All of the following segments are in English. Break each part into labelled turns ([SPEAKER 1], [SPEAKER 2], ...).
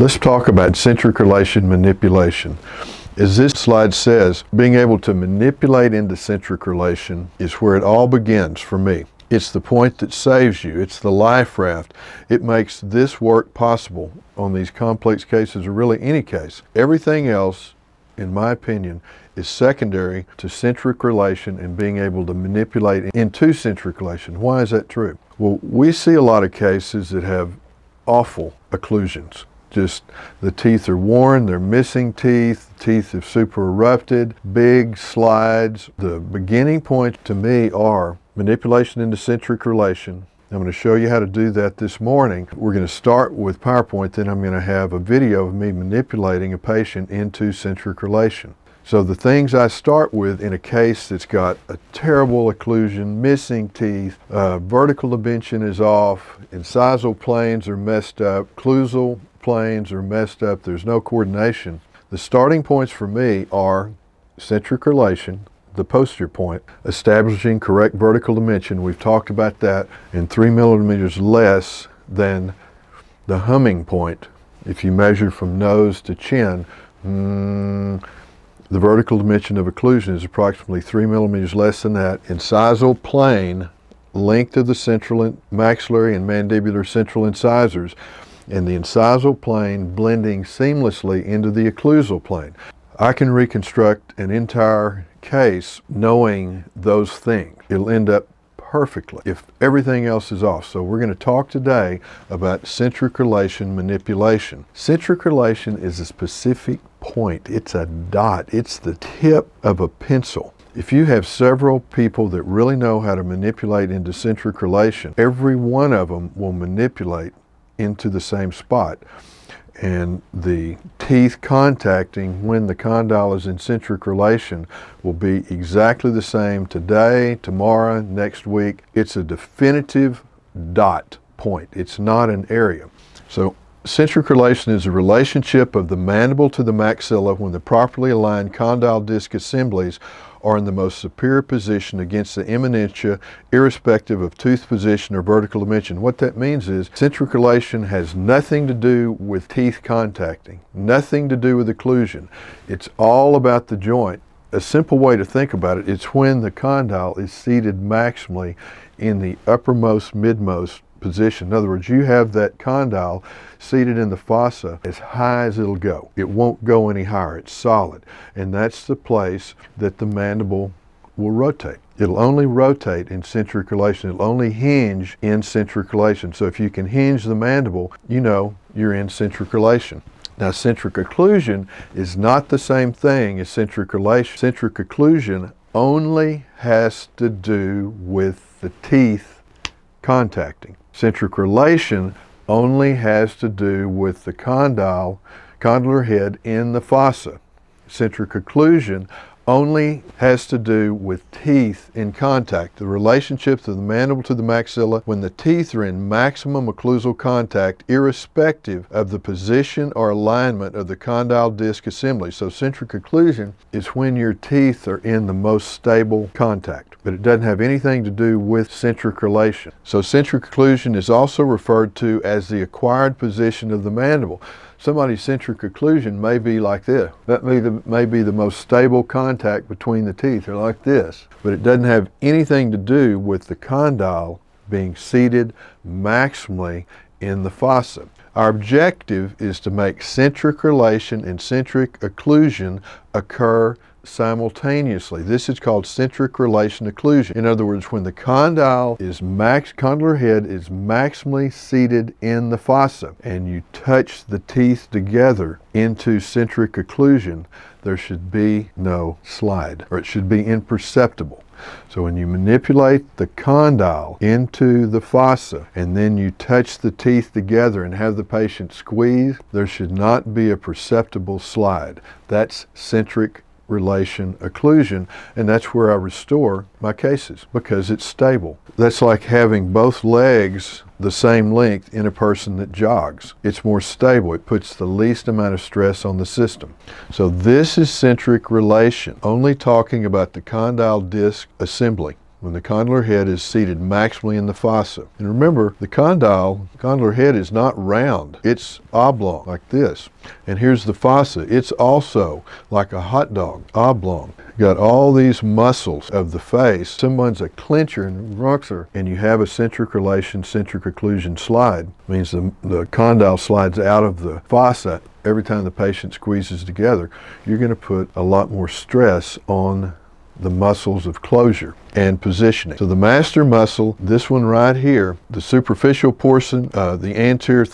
[SPEAKER 1] Let's talk about centric relation manipulation. As this slide says, being able to manipulate into centric relation is where it all begins for me. It's the point that saves you. It's the life raft. It makes this work possible on these complex cases or really any case. Everything else, in my opinion, is secondary to centric relation and being able to manipulate into centric relation. Why is that true? Well, we see a lot of cases that have awful occlusions just the teeth are worn, they're missing teeth, the teeth have super erupted, big slides. The beginning points to me are manipulation into centric relation. I'm going to show you how to do that this morning. We're going to start with PowerPoint, then I'm going to have a video of me manipulating a patient into centric relation. So the things I start with in a case that's got a terrible occlusion, missing teeth, uh, vertical dimension is off, incisal planes are messed up, occlusal planes are messed up, there's no coordination. The starting points for me are centric relation, the posterior point, establishing correct vertical dimension. We've talked about that in three millimeters less than the humming point. If you measure from nose to chin, mm, the vertical dimension of occlusion is approximately three millimeters less than that. Incisal plane, length of the central maxillary and mandibular central incisors and the incisal plane blending seamlessly into the occlusal plane. I can reconstruct an entire case knowing those things. It'll end up perfectly if everything else is off. So we're going to talk today about centric relation manipulation. Centric relation is a specific point. It's a dot. It's the tip of a pencil. If you have several people that really know how to manipulate into centric relation, every one of them will manipulate into the same spot. And the teeth contacting when the condyle is in centric relation will be exactly the same today, tomorrow, next week. It's a definitive dot point. It's not an area. So centric relation is a relationship of the mandible to the maxilla when the properly aligned condyle disc assemblies are in the most superior position against the eminentia, irrespective of tooth position or vertical dimension. What that means is centric relation has nothing to do with teeth contacting, nothing to do with occlusion. It's all about the joint. A simple way to think about it, it's when the condyle is seated maximally in the uppermost, midmost position. In other words, you have that condyle seated in the fossa as high as it'll go. It won't go any higher. It's solid. And that's the place that the mandible will rotate. It'll only rotate in centric relation. It'll only hinge in centric relation. So if you can hinge the mandible, you know you're in centric relation. Now, centric occlusion is not the same thing as centric relation. Centric occlusion only has to do with the teeth contacting. Centric relation only has to do with the condyle, condylar head in the fossa. Centric occlusion only has to do with teeth in contact, the relationships of the mandible to the maxilla when the teeth are in maximum occlusal contact, irrespective of the position or alignment of the condyle disc assembly. So centric occlusion is when your teeth are in the most stable contact, but it doesn't have anything to do with centric relation. So centric occlusion is also referred to as the acquired position of the mandible somebody's centric occlusion may be like this. That may, the, may be the most stable contact between the teeth, or like this. But it doesn't have anything to do with the condyle being seated maximally in the fossa. Our objective is to make centric relation and centric occlusion occur simultaneously. This is called centric relation occlusion. In other words, when the condyle is max, condylar head is maximally seated in the fossa and you touch the teeth together into centric occlusion, there should be no slide or it should be imperceptible. So when you manipulate the condyle into the fossa and then you touch the teeth together and have the patient squeeze, there should not be a perceptible slide. That's centric relation occlusion, and that's where I restore my cases because it's stable. That's like having both legs the same length in a person that jogs. It's more stable. It puts the least amount of stress on the system. So this is centric relation, only talking about the condyle disc assembly. When the condylar head is seated maximally in the fossa. And remember, the condyle, condylar head is not round. It's oblong, like this. And here's the fossa. It's also like a hot dog, oblong. got all these muscles of the face. Someone's a clincher and bruxer, and you have a centric relation, centric occlusion slide. means the, the condyle slides out of the fossa every time the patient squeezes together. You're going to put a lot more stress on the muscles of closure and positioning. So the masseter muscle, this one right here, the superficial portion, uh, the anterior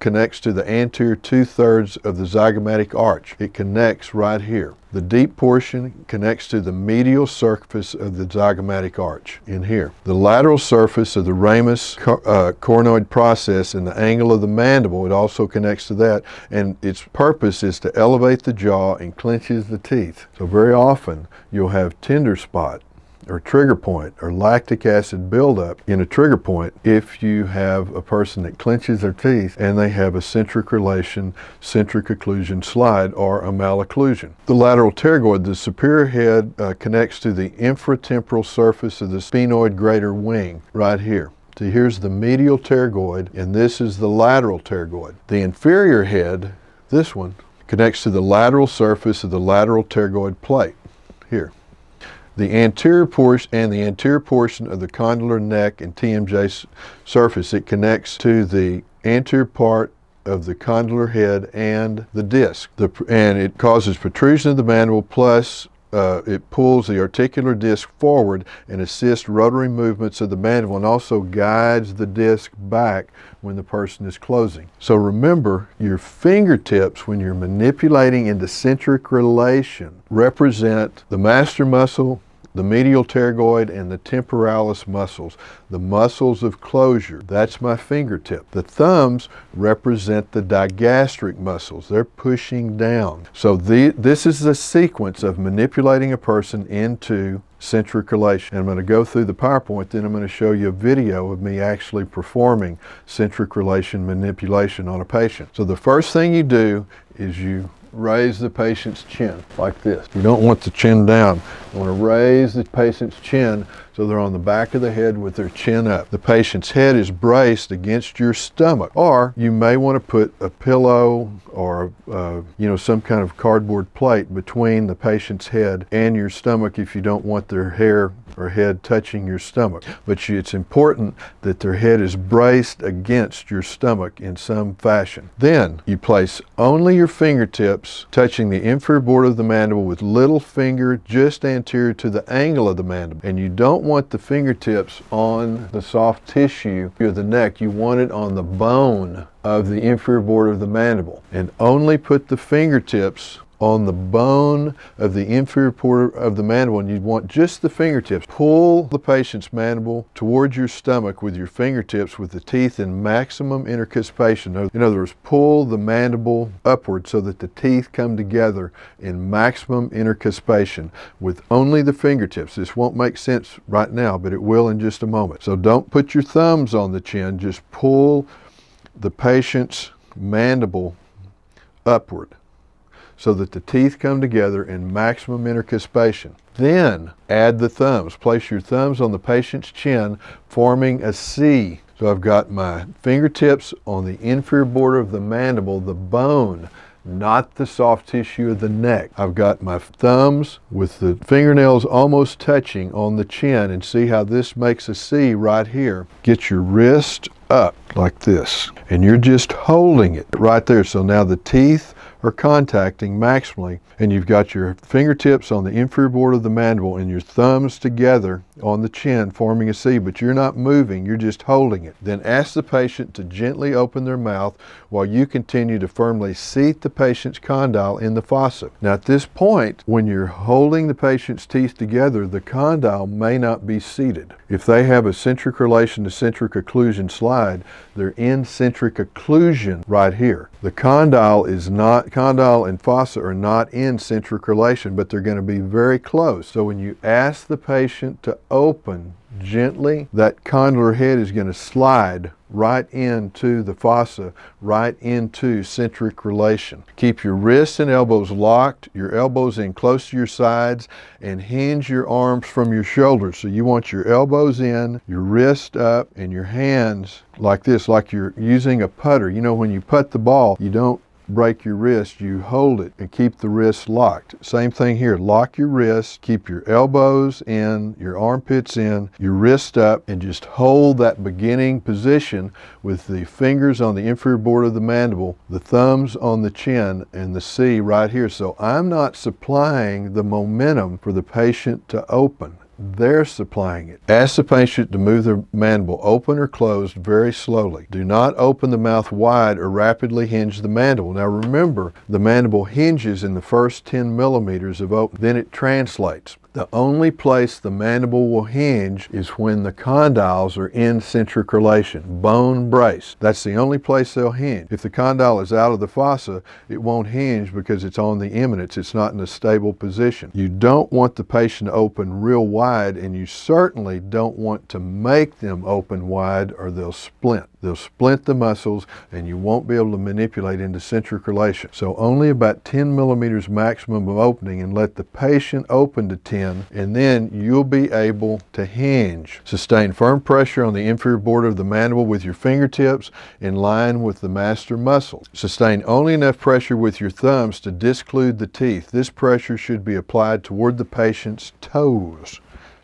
[SPEAKER 1] connects to the anterior two-thirds of the zygomatic arch. It connects right here. The deep portion connects to the medial surface of the zygomatic arch in here. The lateral surface of the ramus uh, coronoid process and the angle of the mandible, it also connects to that. And its purpose is to elevate the jaw and clenches the teeth. So very often you'll have tender spot or trigger point or lactic acid buildup in a trigger point if you have a person that clenches their teeth and they have a centric relation, centric occlusion slide or a malocclusion. The lateral pterygoid, the superior head uh, connects to the infratemporal surface of the sphenoid greater wing right here. So here's the medial pterygoid and this is the lateral pterygoid. The inferior head, this one, connects to the lateral surface of the lateral pterygoid plate here. The anterior portion and the anterior portion of the condylar neck and TMJ surface, it connects to the anterior part of the condylar head and the disc. The, and it causes protrusion of the mandible plus uh, it pulls the articular disc forward and assists rotary movements of the mandible and also guides the disc back when the person is closing. So remember, your fingertips, when you're manipulating into centric relation, represent the masseter muscle, the medial pterygoid and the temporalis muscles, the muscles of closure. That's my fingertip. The thumbs represent the digastric muscles. They're pushing down. So the, this is the sequence of manipulating a person into centric relation. And I'm going to go through the PowerPoint, then I'm going to show you a video of me actually performing centric relation manipulation on a patient. So the first thing you do is you raise the patient's chin like this. You don't want the chin down. You want to raise the patient's chin so they're on the back of the head with their chin up. The patient's head is braced against your stomach. Or you may want to put a pillow or uh, you know some kind of cardboard plate between the patient's head and your stomach if you don't want their hair or head touching your stomach. But it's important that their head is braced against your stomach in some fashion. Then you place only your fingertips touching the inferior border of the mandible with little finger just anterior to the angle of the mandible. And you don't want the fingertips on the soft tissue of the neck. You want it on the bone of the inferior border of the mandible. And only put the fingertips on the bone of the inferior part of the mandible and you want just the fingertips. Pull the patient's mandible towards your stomach with your fingertips with the teeth in maximum intercuspation. In other words, pull the mandible upward so that the teeth come together in maximum intercuspation with only the fingertips. This won't make sense right now, but it will in just a moment. So don't put your thumbs on the chin, just pull the patient's mandible upward so that the teeth come together in maximum intercuspation. Then add the thumbs. Place your thumbs on the patient's chin, forming a C. So I've got my fingertips on the inferior border of the mandible, the bone, not the soft tissue of the neck. I've got my thumbs with the fingernails almost touching on the chin and see how this makes a C right here. Get your wrist up like this and you're just holding it right there. So now the teeth are contacting maximally and you've got your fingertips on the inferior border of the mandible and your thumbs together on the chin forming a C, but you're not moving, you're just holding it. Then ask the patient to gently open their mouth while you continue to firmly seat the patient's condyle in the fossa. Now at this point, when you're holding the patient's teeth together, the condyle may not be seated. If they have a centric relation to centric occlusion slide, they're in centric occlusion right here. The condyle is not, condyle and fossa are not in centric relation, but they're going to be very close. So when you ask the patient to open gently, that condylar head is going to slide right into the fossa, right into centric relation. Keep your wrists and elbows locked, your elbows in close to your sides, and hinge your arms from your shoulders. So you want your elbows in, your wrist up, and your hands like this, like you're using a putter. You know, when you putt the ball, you don't break your wrist, you hold it and keep the wrist locked. Same thing here. Lock your wrist, keep your elbows in, your armpits in, your wrist up, and just hold that beginning position with the fingers on the inferior border of the mandible, the thumbs on the chin, and the C right here. So I'm not supplying the momentum for the patient to open. They're supplying it. Ask the patient to move their mandible open or closed very slowly. Do not open the mouth wide or rapidly hinge the mandible. Now remember, the mandible hinges in the first 10 millimeters of open, then it translates. The only place the mandible will hinge is when the condyles are in centric relation, bone brace. That's the only place they'll hinge. If the condyle is out of the fossa, it won't hinge because it's on the eminence. It's not in a stable position. You don't want the patient to open real wide and you certainly don't want to make them open wide or they'll splint. They'll splint the muscles and you won't be able to manipulate into centric relation. So only about 10 millimeters maximum of opening and let the patient open to 10 and then you'll be able to hinge. Sustain firm pressure on the inferior border of the mandible with your fingertips in line with the masseter muscle. Sustain only enough pressure with your thumbs to disclude the teeth. This pressure should be applied toward the patient's toes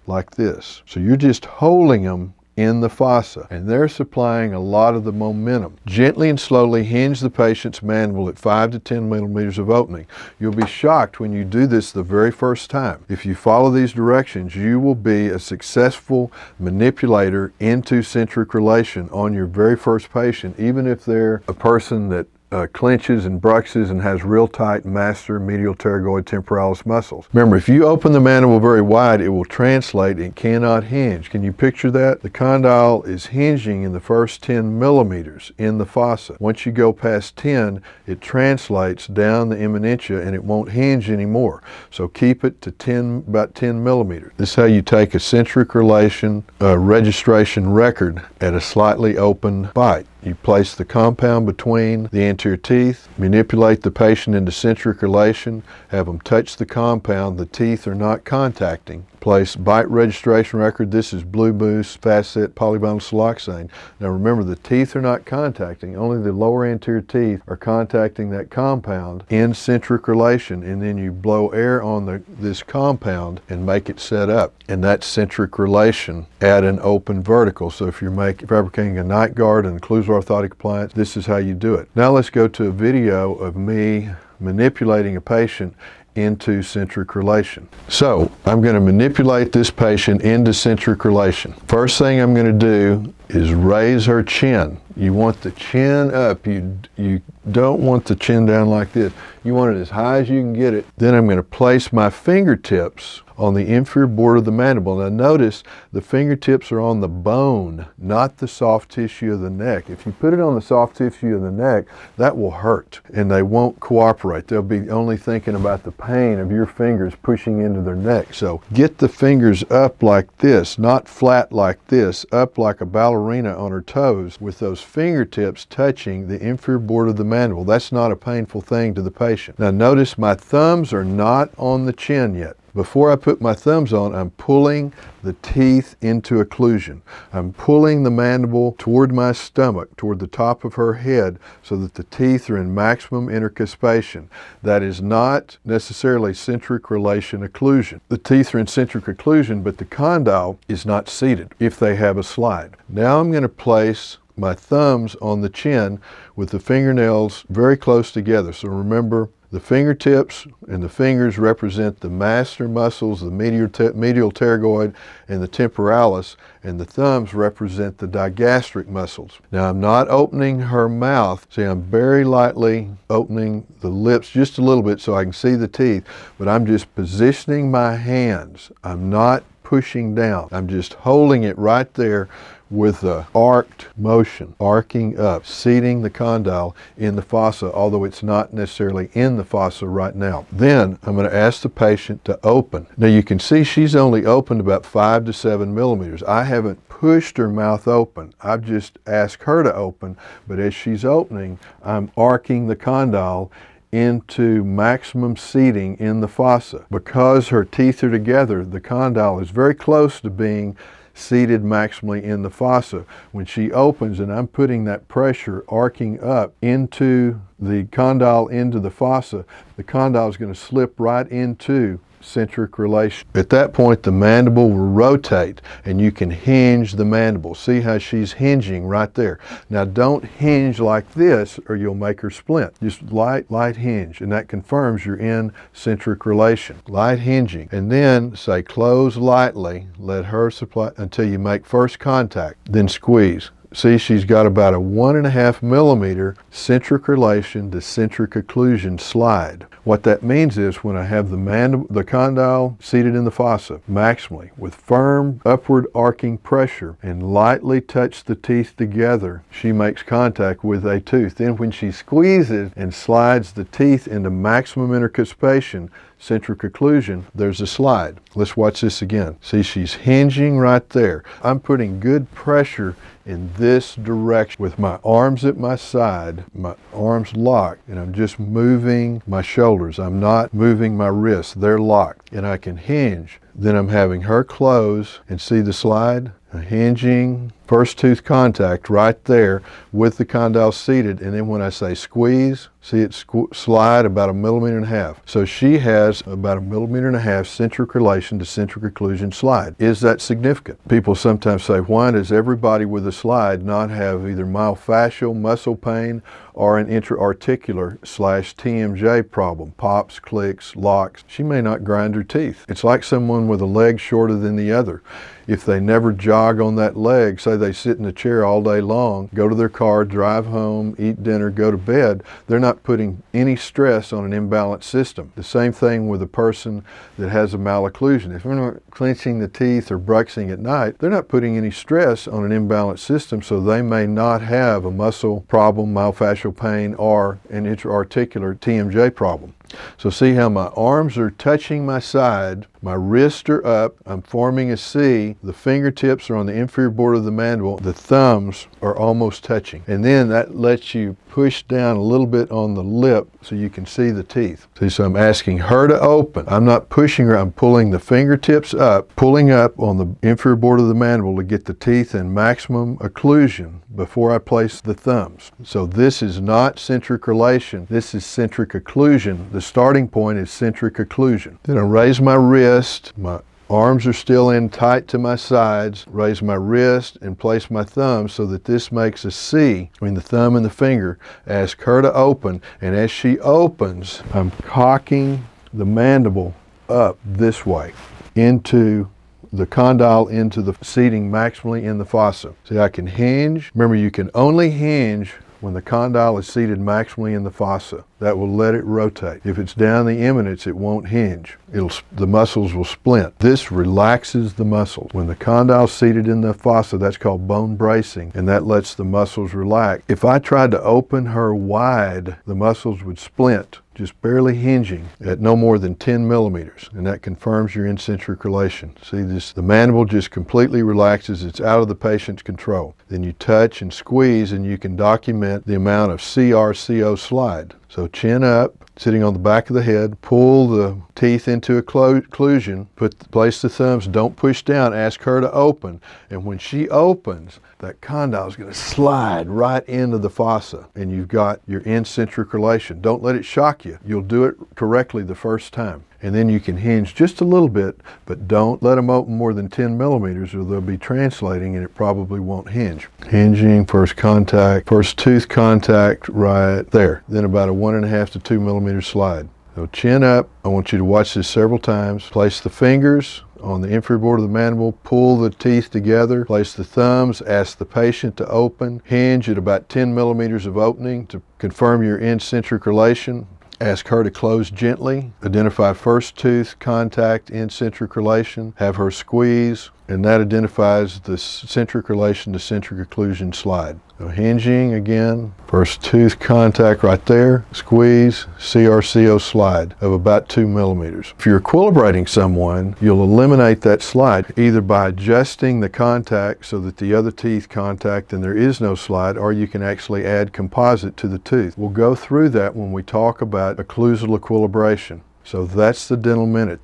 [SPEAKER 1] like this. So you're just holding them in the fossa, and they're supplying a lot of the momentum. Gently and slowly hinge the patient's mandible at 5 to 10 millimeters of opening. You'll be shocked when you do this the very first time. If you follow these directions, you will be a successful manipulator into centric relation on your very first patient, even if they're a person that uh, clenches and bruxes and has real tight masseter medial pterygoid temporalis muscles. Remember, if you open the mandible very wide, it will translate and cannot hinge. Can you picture that? The condyle is hinging in the first 10 millimeters in the fossa. Once you go past 10, it translates down the eminentia and it won't hinge anymore. So keep it to 10, about 10 millimeters. This is how you take a centric relation uh, registration record at a slightly open bite. You place the compound between the anterior teeth, manipulate the patient into centric relation, have them touch the compound. The teeth are not contacting place bite registration record. This is Blu-Mousse Facet Polyvinyl Siloxane. Now remember the teeth are not contacting, only the lower anterior teeth are contacting that compound in centric relation and then you blow air on the, this compound and make it set up. And that centric relation at an open vertical. So if you're making, fabricating a night guard and occlusal orthotic appliance, this is how you do it. Now let's go to a video of me manipulating a patient into centric relation. So I'm going to manipulate this patient into centric relation. First thing I'm going to do is raise her chin. You want the chin up. You, you don't want the chin down like this. You want it as high as you can get it. Then I'm going to place my fingertips on the inferior border of the mandible. Now notice the fingertips are on the bone, not the soft tissue of the neck. If you put it on the soft tissue of the neck, that will hurt and they won't cooperate. They'll be only thinking about the pain of your fingers pushing into their neck. So get the fingers up like this, not flat like this, up like a ballerina on her toes with those fingertips touching the inferior border of the mandible. That's not a painful thing to the patient. Now notice my thumbs are not on the chin yet. Before I put my thumbs on, I'm pulling the teeth into occlusion. I'm pulling the mandible toward my stomach, toward the top of her head, so that the teeth are in maximum intercuspation. That is not necessarily centric relation occlusion. The teeth are in centric occlusion, but the condyle is not seated if they have a slide. Now I'm going to place my thumbs on the chin with the fingernails very close together. So remember, the fingertips and the fingers represent the masseter muscles, the medial, medial pterygoid and the temporalis, and the thumbs represent the digastric muscles. Now I'm not opening her mouth. See, I'm very lightly opening the lips just a little bit so I can see the teeth, but I'm just positioning my hands. I'm not pushing down. I'm just holding it right there with the arced motion, arcing up, seating the condyle in the fossa, although it's not necessarily in the fossa right now. Then I'm going to ask the patient to open. Now you can see she's only opened about five to seven millimeters. I haven't pushed her mouth open. I've just asked her to open, but as she's opening, I'm arcing the condyle into maximum seating in the fossa. Because her teeth are together, the condyle is very close to being seated maximally in the fossa. When she opens and I'm putting that pressure arcing up into the condyle into the fossa, the condyle is going to slip right into centric relation. At that point, the mandible will rotate and you can hinge the mandible. See how she's hinging right there. Now don't hinge like this or you'll make her splint. Just light, light hinge and that confirms you're in centric relation. Light hinging. And then say close lightly, let her supply until you make first contact, then squeeze. See, she's got about a one and a half millimeter centric relation to centric occlusion slide. What that means is when I have the, man, the condyle seated in the fossa maximally with firm upward arcing pressure and lightly touch the teeth together, she makes contact with a tooth. Then when she squeezes and slides the teeth into maximum intercuspation, centric occlusion, there's a slide. Let's watch this again. See, she's hinging right there. I'm putting good pressure in this direction with my arms at my side, my arms locked, and I'm just moving my shoulders. I'm not moving my wrists. They're locked, and I can hinge. Then I'm having her close and see the slide, A hinging, first tooth contact right there with the condyle seated, and then when I say squeeze, See it slide about a millimeter and a half. So she has about a millimeter and a half centric relation to centric occlusion slide. Is that significant? People sometimes say, why does everybody with a slide not have either myofascial muscle pain or an intra-articular slash TMJ problem, pops, clicks, locks. She may not grind her teeth. It's like someone with a leg shorter than the other. If they never jog on that leg, say they sit in a chair all day long, go to their car, drive home, eat dinner, go to bed, they're not not putting any stress on an imbalanced system. The same thing with a person that has a malocclusion. If they're not clenching the teeth or bruxing at night, they're not putting any stress on an imbalanced system, so they may not have a muscle problem, myofascial pain, or an intra-articular TMJ problem. So see how my arms are touching my side, my wrists are up, I'm forming a C, the fingertips are on the inferior border of the mandible, the thumbs are almost touching. And then that lets you push down a little bit on the lip so you can see the teeth. See, so I'm asking her to open. I'm not pushing her, I'm pulling the fingertips up, pulling up on the inferior border of the mandible to get the teeth in maximum occlusion before I place the thumbs. So this is not centric relation, this is centric occlusion. The starting point is centric occlusion. Then I raise my wrist, my arms are still in tight to my sides, raise my wrist and place my thumb so that this makes a C between the thumb and the finger. Ask her to open, and as she opens, I'm cocking the mandible up this way into the condyle into the seating maximally in the fossa. See, I can hinge. Remember, you can only hinge when the condyle is seated maximally in the fossa. That will let it rotate. If it's down the eminence, it won't hinge. It'll, the muscles will splint. This relaxes the muscles. When the condyle is seated in the fossa, that's called bone bracing, and that lets the muscles relax. If I tried to open her wide, the muscles would splint just barely hinging at no more than 10 millimeters, and that confirms your in-centric relation. See this, the mandible just completely relaxes, it's out of the patient's control. Then you touch and squeeze and you can document the amount of CRCO slide. So chin up, sitting on the back of the head, pull the teeth into a occlusion, put, place the thumbs, don't push down, ask her to open. And when she opens, that condyle is going to slide right into the fossa and you've got your in-centric relation. Don't let it shock you. You'll do it correctly the first time. And then you can hinge just a little bit, but don't let them open more than 10 millimeters or they'll be translating and it probably won't hinge. Hinging, first contact, first tooth contact right there. Then about a one and a half to two millimeter slide. So chin up. I want you to watch this several times. Place the fingers on the inferior border of the mandible, pull the teeth together, place the thumbs, ask the patient to open, hinge at about 10 millimeters of opening to confirm your in-centric relation. Ask her to close gently, identify first tooth contact in centric relation, have her squeeze, and that identifies the centric relation to centric occlusion slide. So hinging again, first tooth contact right there, squeeze, CRCO slide of about two millimeters. If you're equilibrating someone, you'll eliminate that slide either by adjusting the contact so that the other teeth contact and there is no slide, or you can actually add composite to the tooth. We'll go through that when we talk about occlusal equilibration. So that's the dental minute.